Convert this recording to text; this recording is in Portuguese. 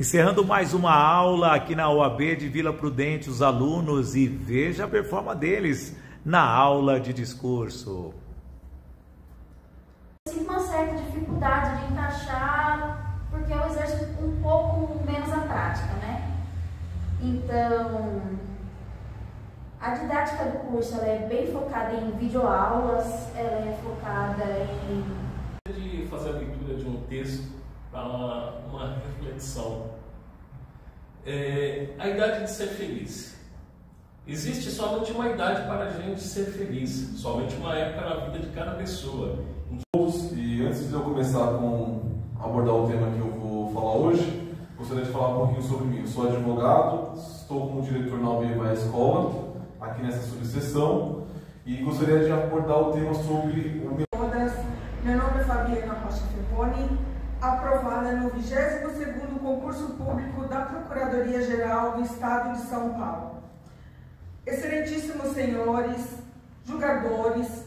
Encerrando mais uma aula aqui na UAB de Vila Prudente, os alunos, e veja a performance deles na aula de discurso. Sinto uma certa dificuldade de encaixar, porque eu exerço um pouco menos a prática, né? Então, a didática do curso ela é bem focada em videoaulas, ela é focada em... De fazer a leitura de um texto para uma, reflexão. É, a idade de ser feliz. Existe somente uma idade para a gente ser feliz, somente uma época na vida de cada pessoa. E antes de eu começar com abordar o tema que eu vou falar hoje, gostaria de falar um pouquinho sobre mim. Eu sou advogado, estou como diretor na UBVA Escola, aqui nessa subseção, e gostaria de abordar o tema sobre o meu. Meu nome é Fabiana Rocha Ferroni, aprovada no 22º concurso público da Procuradoria-Geral do Estado de São Paulo. Excelentíssimos senhores, julgadores,